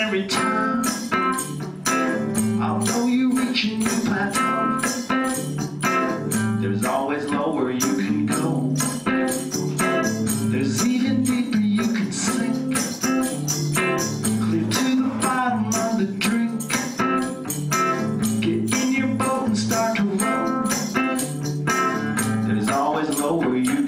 Every time, I know you reach a new plateau, there's always lower you can go. There's even deeper you can sink, clear to the bottom of the drink. Get in your boat and start to row. There's always lower you